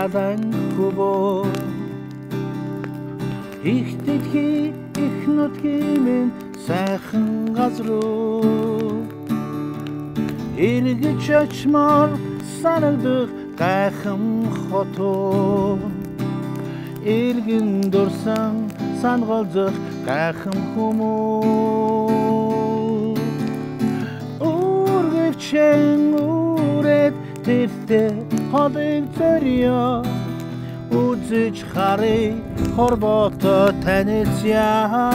ялан хөвөө их нутгийн минь сайхан газруу эргэж очмоор санагдах гайхамхотоо эргэн дурсан сангалзах гайхам хүмүүс үргэвчэн үрээд тэртээ ходог зөрьё үзэж харыг хорбото танилцяа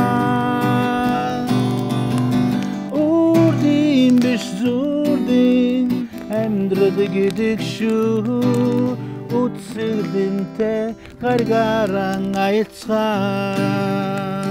үрдийн биш зүрдийн амьдрал гэдэг шүү. Үтсгэлэнтэй гаргаран аяцгаа